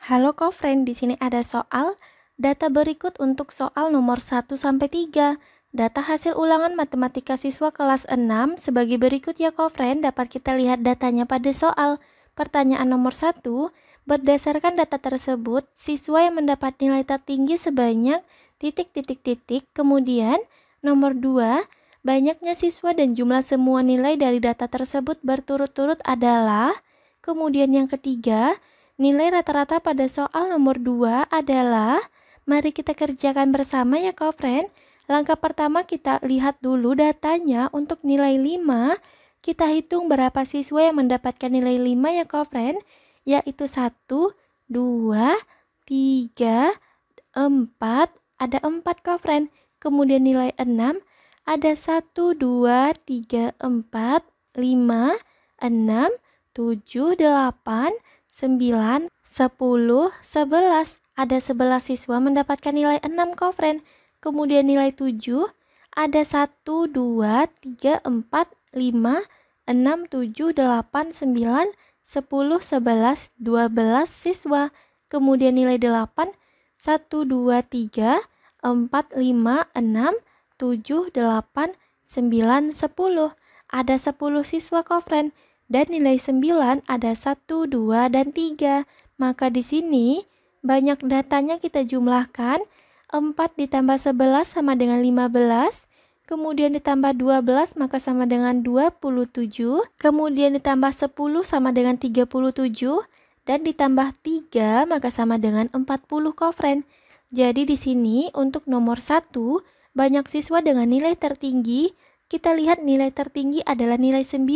Halo kofriend, di sini ada soal data berikut untuk soal nomor 1 sampai 3. Data hasil ulangan matematika siswa kelas 6 sebagai berikut ya kofriend, dapat kita lihat datanya pada soal. Pertanyaan nomor 1, berdasarkan data tersebut, siswa yang mendapat nilai tertinggi sebanyak titik-titik-titik. Kemudian, nomor 2, banyaknya siswa dan jumlah semua nilai dari data tersebut berturut-turut adalah. Kemudian yang ketiga, Nilai rata-rata pada soal nomor 2 adalah, mari kita kerjakan bersama ya friend. Langkah pertama kita lihat dulu datanya untuk nilai 5. Kita hitung berapa siswa yang mendapatkan nilai 5 ya friend. Yaitu 1, 2, 3, 4. Ada 4 friend. Kemudian nilai 6 ada 1, 2, 3, 4, 5, 6, 7, 8, 9, 10, 11. Ada 11 siswa mendapatkan nilai 6 kok, friend. Kemudian nilai 7, ada 1, 2, 3, 4, 5, 6, 7, 8, 9, 10, 11, 12 siswa. Kemudian nilai 8, 1, 2, 3, 4, 5, 6, 7, 8, 9, 10. Ada 10 siswa kok, friend dan nilai 9 ada 1, 2, dan 3. Maka di sini banyak datanya kita jumlahkan. 4 ditambah 11 sama dengan 15. Kemudian ditambah 12 maka sama dengan 27. Kemudian ditambah 10 sama dengan 37. Dan ditambah 3 maka sama dengan 40 kofren. Jadi di sini untuk nomor 1 banyak siswa dengan nilai tertinggi. Kita lihat nilai tertinggi adalah nilai 9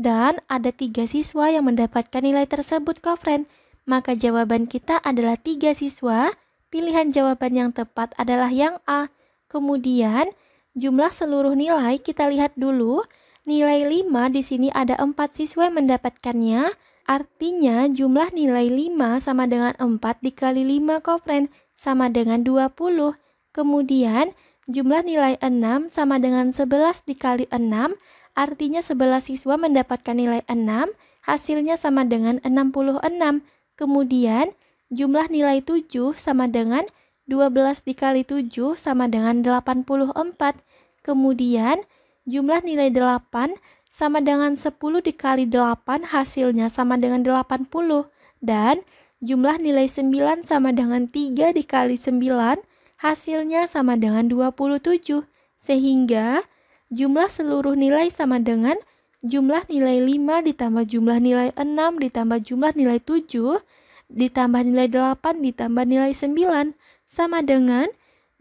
dan ada tiga siswa yang mendapatkan nilai tersebut kok friend. Maka jawaban kita adalah tiga siswa. Pilihan jawaban yang tepat adalah yang A. Kemudian jumlah seluruh nilai kita lihat dulu. Nilai 5 di sini ada 4 siswa yang mendapatkannya. Artinya jumlah nilai 5 sama dengan 4 dikali 5 kok friend. Sama dengan 20. Kemudian jumlah nilai 6 sama dengan 11 dikali 6 Artinya 11 siswa mendapatkan nilai 6, hasilnya sama dengan 66. Kemudian jumlah nilai 7 sama dengan 12 dikali 7 sama dengan 84. Kemudian jumlah nilai 8 sama dengan 10 dikali 8 hasilnya sama dengan 80. Dan jumlah nilai 9 sama dengan 3 dikali 9 hasilnya sama dengan 27. Sehingga Jumlah seluruh nilai sama dengan jumlah nilai 5 ditambah jumlah nilai 6 ditambah jumlah nilai 7 ditambah nilai 8 ditambah nilai 9 sama dengan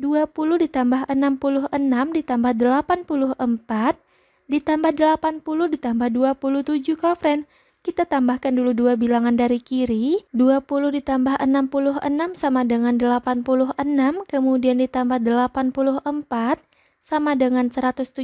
20 ditambah 66 ditambah 84 ditambah 80 ditambah 27 kok friend. Kita tambahkan dulu dua bilangan dari kiri. 20 ditambah 66 sama dengan 86, kemudian ditambah 84 sama dengan 170,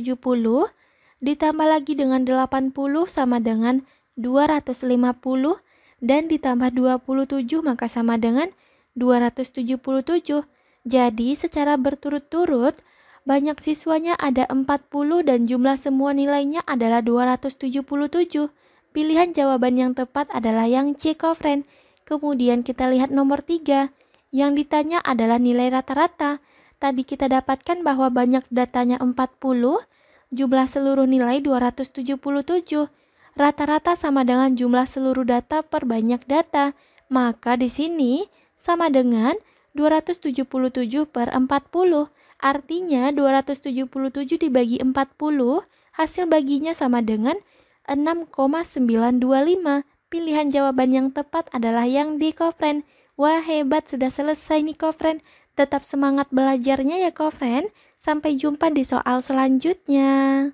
ditambah lagi dengan 80 sama dengan 250, dan ditambah 27 maka sama dengan 277. Jadi secara berturut-turut, banyak siswanya ada 40 dan jumlah semua nilainya adalah 277. Pilihan jawaban yang tepat adalah yang C, kofren. Kemudian kita lihat nomor 3. Yang ditanya adalah nilai rata-rata. Tadi kita dapatkan bahwa banyak datanya 40, jumlah seluruh nilai 277. Rata-rata sama dengan jumlah seluruh data per banyak data. Maka di sini sama dengan 277 per 40. Artinya 277 dibagi 40, hasil baginya sama dengan 6,925. Pilihan jawaban yang tepat adalah yang di kofren. Wah hebat sudah selesai nih kofren. Tetap semangat belajarnya ya kofren. Sampai jumpa di soal selanjutnya.